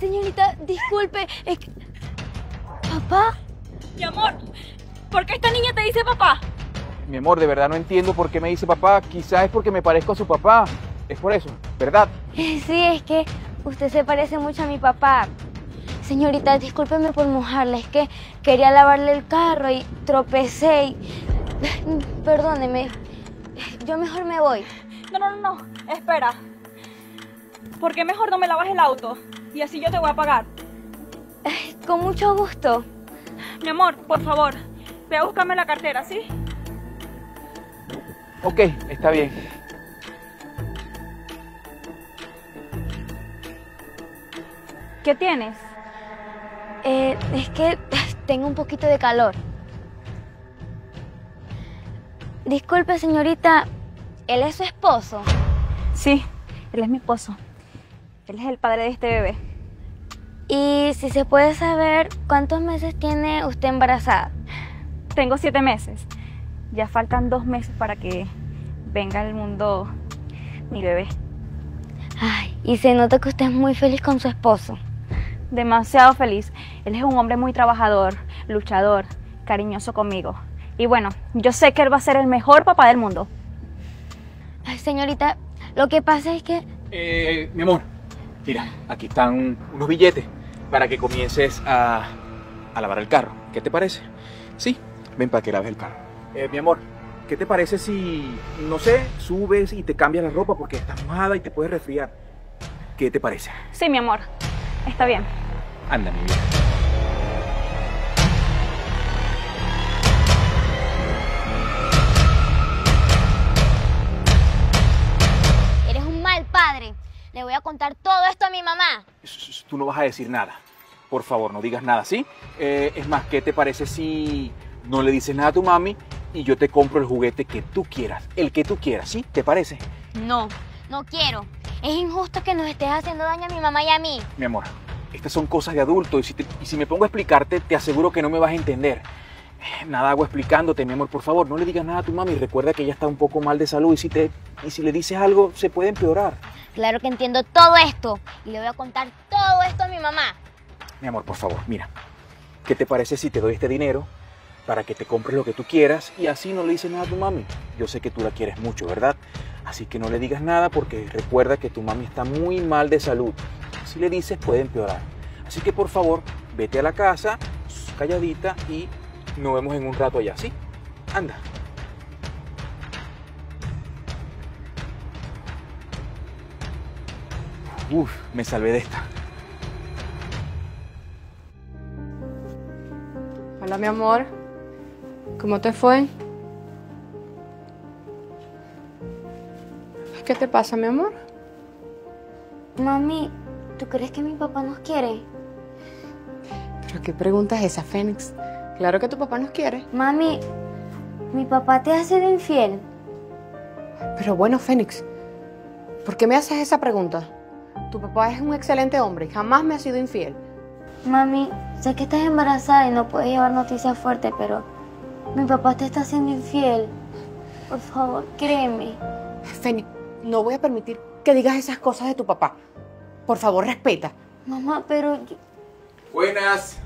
Señorita, disculpe, es que... ¿Papá? Mi amor, ¿por qué esta niña te dice papá? Mi amor, de verdad no entiendo por qué me dice papá. Quizás es porque me parezco a su papá. Es por eso, ¿verdad? Eh, Sí, es que usted se parece mucho a mi papá. Señorita, discúlpeme por mojarla, es que quería lavarle el carro y tropecé y... Perdóneme, yo mejor me voy. No, no, no, no, espera. ¿Por qué mejor no me lavas el auto? Y así yo te voy a pagar. Con mucho gusto. Mi amor, por favor, ve a buscarme la cartera, ¿sí? Ok, está bien. ¿Qué tienes? Eh, es que tengo un poquito de calor. Disculpe, señorita, ¿él es su esposo? Sí, él es mi esposo. Él es el padre de este bebé. Y si se puede saber, ¿cuántos meses tiene usted embarazada? Tengo siete meses. Ya faltan dos meses para que venga al mundo mi bebé. Ay, y se nota que usted es muy feliz con su esposo. Demasiado feliz. Él es un hombre muy trabajador, luchador, cariñoso conmigo. Y bueno, yo sé que él va a ser el mejor papá del mundo. Ay, señorita, lo que pasa es que... Eh, mi amor, mira, aquí están unos billetes para que comiences a, a lavar el carro. ¿Qué te parece? Sí, ven para que laves el carro. Eh, mi amor, ¿qué te parece si, no sé, subes y te cambias la ropa porque estás mojada y te puedes resfriar? ¿Qué te parece? Sí, mi amor. Está bien. Anda, mi vida. Contar todo esto a mi mamá. Tú no vas a decir nada. Por favor, no digas nada, ¿sí? Eh, es más, ¿qué te parece si no le dices nada a tu mami y yo te compro el juguete que tú quieras? El que tú quieras, ¿sí? ¿Te parece? No, no quiero. Es injusto que nos estés haciendo daño a mi mamá y a mí. Mi amor, estas son cosas de adulto y si, te- y si me pongo a explicarte, te aseguro que no me vas a entender. Nada hago explicándote, mi amor, por favor, no le digas nada a tu mami. Recuerda que ella está un poco mal de salud y si, te, y si le dices algo, se puede empeorar. Claro que entiendo todo esto. Y le voy a contar todo esto a mi mamá. Mi amor, por favor, mira, ¿qué te parece si te doy este dinero para que te compres lo que tú quieras y así no le dices nada a tu mami? Yo sé que tú la quieres mucho, ¿verdad? Así que no le digas nada porque recuerda que tu mami está muy mal de salud. Si le dices puede empeorar. Así que por favor, vete a la casa, calladita y nos vemos en un rato allá, ¿sí? Anda. Uf, me salvé de esta. Hola, mi amor. ¿Cómo te fue? ¿Qué te pasa, mi amor? Mami, ¿tú crees que mi papá nos quiere? ¿Pero qué pregunta es esa, Fénix? Claro que tu papá nos quiere. Mami, mi papá te ha sido infiel. Pero bueno, Fénix, ¿por qué me haces esa pregunta? Tu papá es un excelente hombre y jamás me ha sido infiel. Mami, sé que estás embarazada y no puedes llevar noticias fuertes, pero mi papá te está haciendo infiel. Por favor, créeme. Fénix, no voy a permitir que digas esas cosas de tu papá. Por favor, respeta. Mamá, pero yo- Buenas.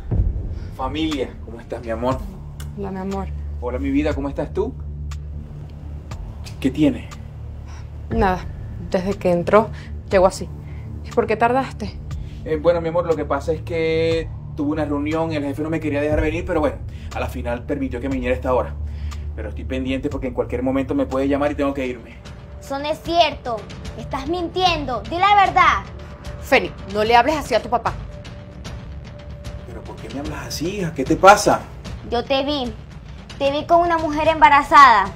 Familia, ¿cómo estás, mi amor? Hola, mi amor. Hola, mi vida, ¿cómo estás tú? ¿Qué tiene? Nada, desde que entró, llegó así. ¿Y por qué tardaste? Eh, bueno, mi amor, lo que pasa es que tuve una reunión y el jefe no me quería dejar venir, pero bueno, a la final permitió que me viniera a esta hora. Pero estoy pendiente porque en cualquier momento me puede llamar y tengo que irme. eso no es cierto. Estás mintiendo. Di la verdad. Fénix, no le hables así a tu papá. ¿Pero por qué hablas así, hija? ¿Qué te pasa? Yo te vi. Te vi con una mujer embarazada.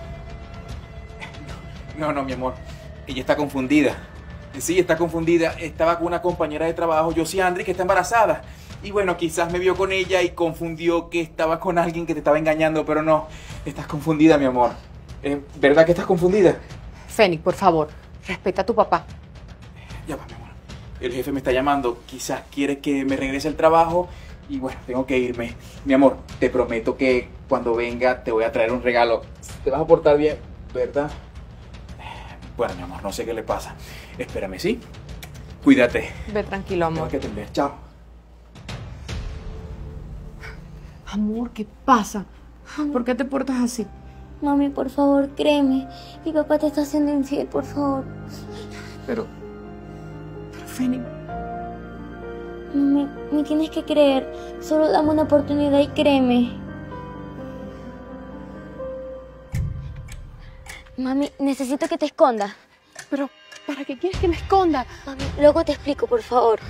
No, no, mi amor. Ella está confundida. Sí, está confundida. Estaba con una compañera de trabajo, Josie Andri, que está embarazada. Y bueno, quizás me vio con ella y confundió que estaba con alguien que te estaba engañando, pero no. Estás confundida, mi amor. Eh, ¿Verdad que estás confundida? Fénix, por favor, respeta a tu papá. Ya va, mi amor. El jefe me está llamando. Quizás quiere que me regrese al trabajo. Y bueno, tengo que irme. Mi amor, te prometo que cuando venga te voy a traer un regalo. Te vas a portar bien, ¿verdad? Bueno, mi amor, no sé qué le pasa. Espérame, ¿sí? Cuídate. Ve tranquilo, amor. Tengo que atender. Chao. Amor, ¿qué pasa? ¿Por qué te portas así? Mami, por favor, créeme. Mi papá te está haciendo infiel, por favor. Pero... Pero, Feni... Mami, me tienes que creer. Solo dame una oportunidad y créeme. Mami, necesito que te escondas. pero ¿para qué quieres que me esconda? Mami, luego te explico, por favor.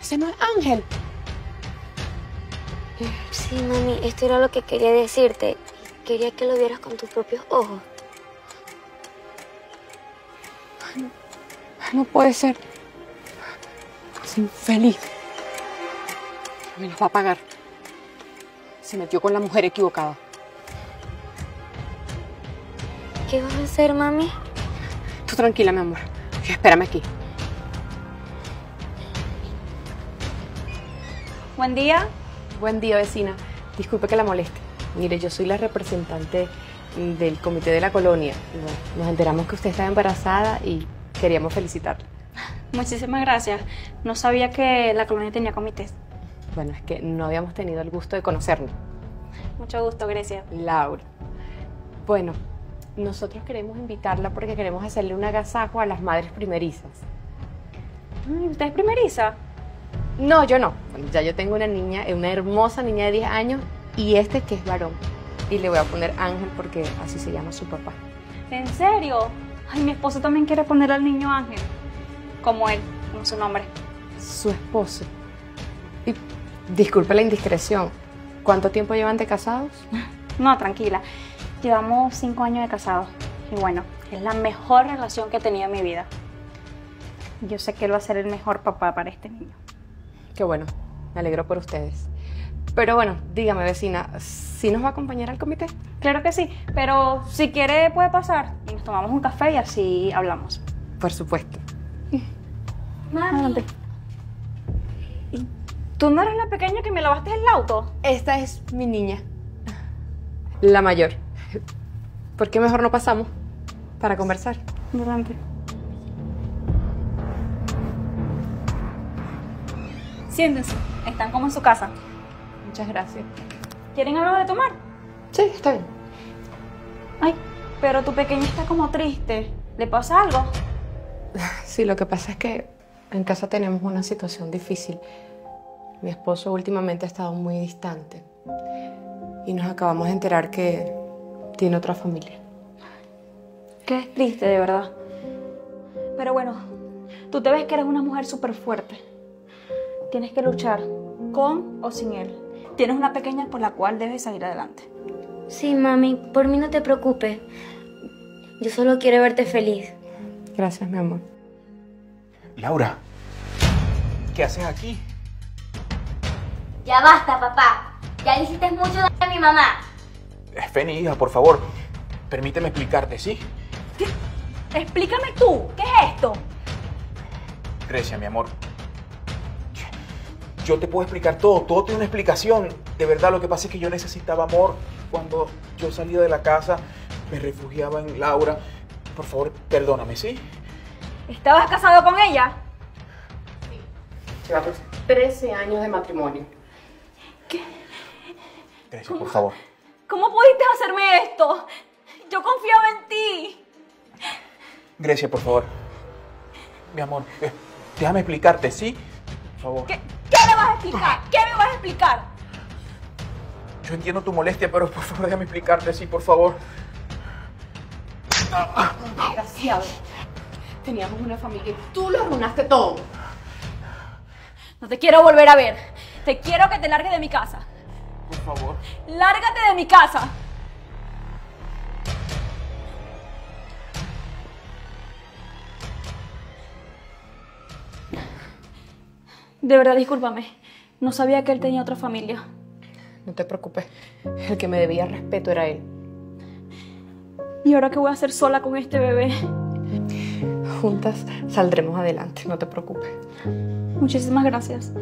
Ese no es Ángel. Sí, mami, esto era lo que quería decirte. Quería que lo vieras con tus propios ojos. No puede ser. Es infeliz. Me los va a pagar. Se metió con la mujer equivocada. ¿Qué vas a hacer, mami? Tú tranquila, mi amor. Espérame aquí. Buen día. Buen día, vecina. Disculpe que la moleste. Mire, yo soy la representante del comité de la colonia. Bueno, nos enteramos que usted está embarazada y queríamos felicitarla. Muchísimas gracias. No sabía que la colonia tenía comités. Bueno, es que no habíamos tenido el gusto de conocernos. Mucho gusto, Grecia. Laura. Bueno, nosotros queremos invitarla porque queremos hacerle un agasajo a las madres primerizas. Ay, ¿Usted es primeriza? No, yo no. Ya yo tengo una niña, una hermosa niña de 10 años y este que es varón. Y le voy a poner Ángel porque así se llama su papá. ¿En serio? Ay, mi esposo también quiere poner al niño Ángel. Como él, como su nombre. Su esposo. Y disculpe la indiscreción. ¿Cuánto tiempo llevan de casados? No, tranquila. Llevamos cinco años de casados. Y bueno, es la mejor relación que he tenido en mi vida. Yo sé que él va a ser el mejor papá para este niño. Qué bueno, me alegro por ustedes. Pero bueno, dígame vecina, ¿sí nos va a acompañar al comité? Claro que sí, pero si quiere puede pasar y nos tomamos un café y así hablamos. Por supuesto. Adelante. ¿Y ¿Tú no eres la pequeña que me lavaste el auto? Esta es mi niña. La mayor. ¿Por qué mejor no pasamos para conversar? Adelante. Siéntense, están como en su casa. Muchas gracias. ¿Quieren algo de tomar? Sí, está bien. Ay, pero tu pequeña está como triste. ¿Le pasa algo? Sí, lo que pasa es que en casa tenemos una situación difícil. Mi esposo últimamente ha estado muy distante y nos acabamos de enterar que tiene otra familia. Qué triste, de verdad. Pero bueno, tú te ves que eres una mujer súper fuerte. Tienes que luchar, con o sin él. Tienes una pequeña por la cual debes salir adelante. Sí, mami, por mí no te preocupes. Yo solo quiero verte feliz. Gracias, mi amor. Laura, ¿qué haces aquí? Ya basta, papá. Ya le hiciste mucho daño a mi mamá. Feni, hija, por favor, permíteme explicarte, ¿sí? Explícame tú, ¿qué es esto? Grecia, mi amor. Yo te puedo explicar todo, todo tiene una explicación. De verdad, lo que pasa es que yo necesitaba amor. Cuando yo salía de la casa, me refugiaba en Laura. Por favor, perdóname, ¿sí? ¿Estabas casado con ella? Llevamos 13 años de matrimonio. Grecia, por favor. ¿Cómo pudiste hacerme esto? Yo confiaba en ti. Grecia, por favor. Mi amor, eh, déjame explicarte, ¿sí? Por favor. ¿Qué, explicar? ¿Qué me vas a explicar? Yo entiendo tu molestia, pero por favor, déjame explicarte, sí, por favor. Desgraciado. Teníamos una familia y tú lo arruinaste todo. No te quiero volver a ver. Te quiero que te largues de mi casa. Por favor. ¡Lárgate de mi casa! De verdad, discúlpame. No sabía que él tenía otra familia. No te preocupes. El que me debía respeto era él. ¿Y ahora qué voy a hacer sola con este bebé? Juntas saldremos adelante, no te preocupes. Muchísimas gracias.